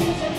choosing me.